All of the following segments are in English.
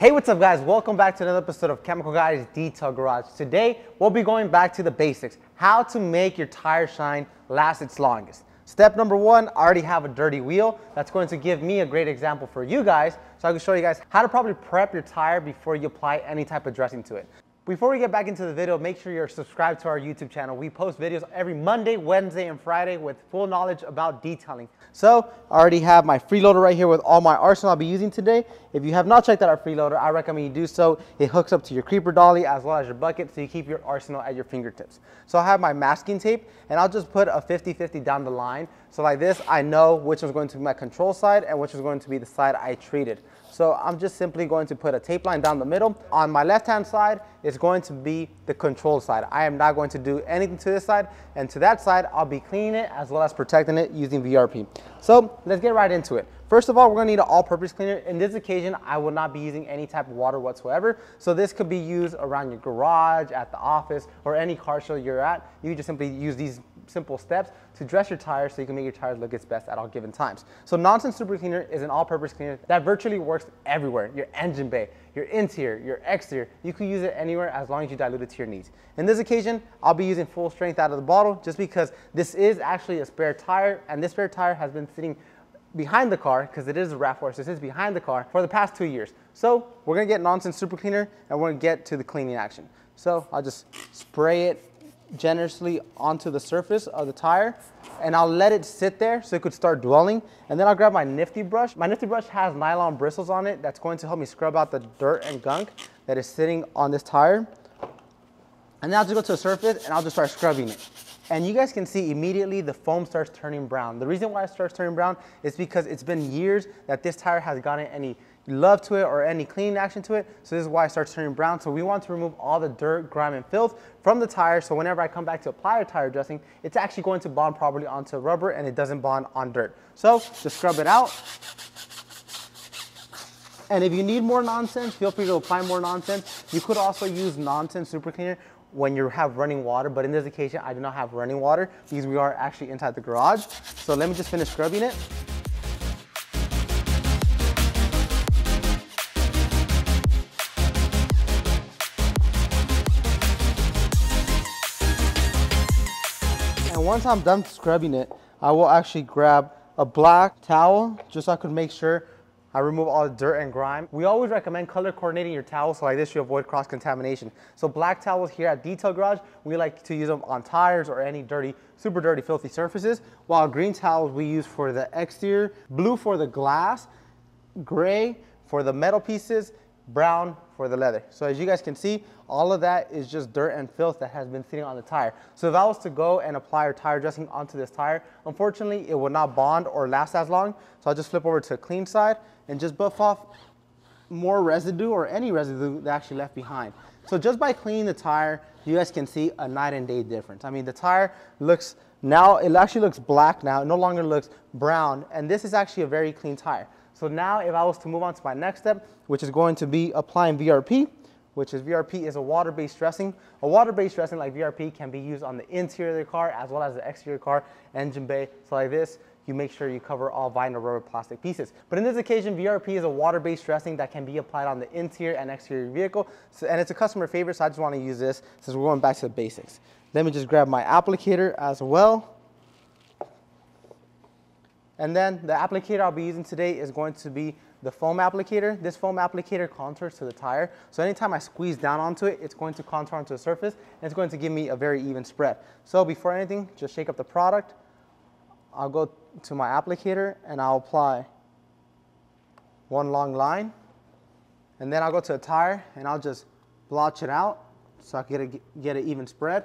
Hey, what's up guys? Welcome back to another episode of Chemical Guys Detail Garage. Today, we'll be going back to the basics, how to make your tire shine last its longest. Step number one, I already have a dirty wheel. That's going to give me a great example for you guys, so I can show you guys how to probably prep your tire before you apply any type of dressing to it. Before we get back into the video, make sure you're subscribed to our YouTube channel. We post videos every Monday, Wednesday, and Friday with full knowledge about detailing. So I already have my freeloader right here with all my arsenal I'll be using today. If you have not checked out our freeloader, I recommend you do so. It hooks up to your creeper dolly as well as your bucket so you keep your arsenal at your fingertips. So I have my masking tape and I'll just put a 50-50 down the line. So like this, I know which is going to be my control side and which is going to be the side I treated. So I'm just simply going to put a tape line down the middle. On my left-hand side is going to be the control side. I am not going to do anything to this side. And to that side, I'll be cleaning it as well as protecting it using VRP. So let's get right into it. First of all, we're gonna need an all-purpose cleaner. In this occasion, I will not be using any type of water whatsoever. So this could be used around your garage, at the office, or any car show you're at. You just simply use these simple steps to dress your tires so you can make your tires look its best at all given times. So Nonsense Super Cleaner is an all-purpose cleaner that virtually works everywhere. Your engine bay, your interior, your exterior. You can use it anywhere as long as you dilute it to your needs. In this occasion, I'll be using full strength out of the bottle just because this is actually a spare tire and this spare tire has been sitting behind the car, because it is a RAV4, so it sits behind the car for the past two years. So we're gonna get Nonsense Super Cleaner and we're gonna get to the cleaning action. So I'll just spray it generously onto the surface of the tire and I'll let it sit there so it could start dwelling. And then I'll grab my nifty brush. My nifty brush has nylon bristles on it that's going to help me scrub out the dirt and gunk that is sitting on this tire. And then I'll just go to the surface and I'll just start scrubbing it. And you guys can see immediately the foam starts turning brown. The reason why it starts turning brown is because it's been years that this tire has gotten any love to it or any cleaning action to it. So this is why it starts turning brown. So we want to remove all the dirt, grime, and filth from the tire. So whenever I come back to apply a tire dressing, it's actually going to bond properly onto rubber and it doesn't bond on dirt. So just scrub it out. And if you need more nonsense, feel free to apply more nonsense. You could also use nonsense super cleaner when you have running water, but in this occasion, I do not have running water because we are actually inside the garage. So let me just finish scrubbing it. And once I'm done scrubbing it, I will actually grab a black towel just so I could make sure I remove all the dirt and grime. We always recommend color coordinating your towels so like this you avoid cross contamination. So black towels here at Detail Garage, we like to use them on tires or any dirty, super dirty, filthy surfaces. While green towels we use for the exterior, blue for the glass, gray for the metal pieces, brown for the leather. So as you guys can see, all of that is just dirt and filth that has been sitting on the tire. So if I was to go and apply our tire dressing onto this tire, unfortunately it will not bond or last as long. So I'll just flip over to the clean side and just buff off more residue or any residue that actually left behind. So just by cleaning the tire, you guys can see a night and day difference. I mean, the tire looks, now it actually looks black now, it no longer looks brown, and this is actually a very clean tire. So now if I was to move on to my next step, which is going to be applying VRP, which is VRP is a water-based dressing. A water-based dressing like VRP can be used on the interior of the car as well as the exterior car, engine bay. So like this, you make sure you cover all vinyl rubber plastic pieces. But in this occasion, VRP is a water-based dressing that can be applied on the interior and exterior vehicle. So, and it's a customer favorite, so I just want to use this since we're going back to the basics. Let me just grab my applicator as well. And then the applicator I'll be using today is going to be the foam applicator. This foam applicator contours to the tire. So anytime I squeeze down onto it, it's going to contour onto the surface and it's going to give me a very even spread. So before anything, just shake up the product. I'll go to my applicator and I'll apply one long line. And then I'll go to the tire and I'll just blotch it out so I can get, a, get an even spread.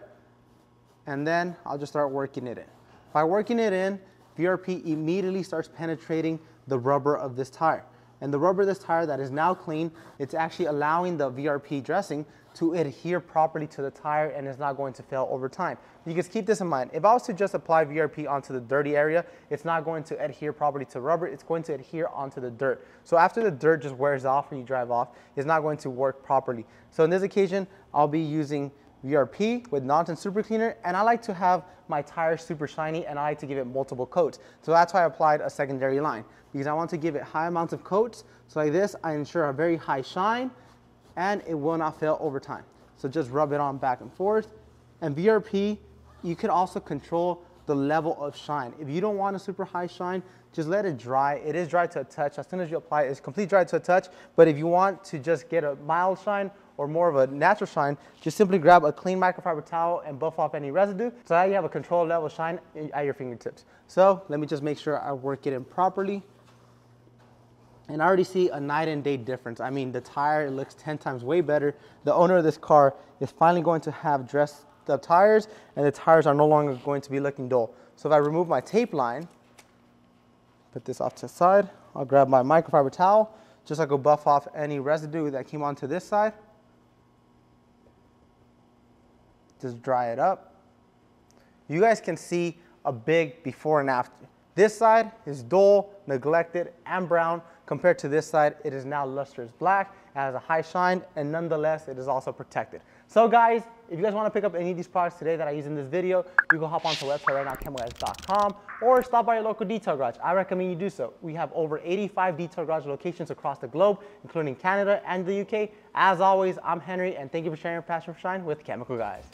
And then I'll just start working it in. By working it in, VRP immediately starts penetrating the rubber of this tire. And the rubber of this tire that is now clean, it's actually allowing the VRP dressing to adhere properly to the tire and is not going to fail over time. You can keep this in mind. If I was to just apply VRP onto the dirty area, it's not going to adhere properly to rubber, it's going to adhere onto the dirt. So after the dirt just wears off when you drive off, it's not going to work properly. So in this occasion, I'll be using VRP with nonsense super cleaner and I like to have my tires super shiny and I like to give it multiple coats. So that's why I applied a secondary line because I want to give it high amounts of coats. So like this, I ensure a very high shine and it will not fail over time. So just rub it on back and forth. And VRP, you can also control the level of shine. If you don't want a super high shine, just let it dry. It is dry to a touch. As soon as you apply it, it's complete dry to a touch. But if you want to just get a mild shine or more of a natural shine, just simply grab a clean microfiber towel and buff off any residue. So that you have a controlled level shine at your fingertips. So let me just make sure I work it in properly. And I already see a night and day difference. I mean, the tire looks 10 times way better. The owner of this car is finally going to have dressed up tires and the tires are no longer going to be looking dull. So if I remove my tape line, put this off to the side, I'll grab my microfiber towel, just so I go buff off any residue that came onto this side. Just dry it up. You guys can see a big before and after. This side is dull, neglected, and brown. Compared to this side, it is now lustrous black, it has a high shine, and nonetheless, it is also protected. So guys, if you guys want to pick up any of these products today that I use in this video, you can hop onto the website right now, chemicalguys.com, or stop by your local detail garage. I recommend you do so. We have over 85 detail garage locations across the globe, including Canada and the UK. As always, I'm Henry, and thank you for sharing your passion for shine with Chemical Guys.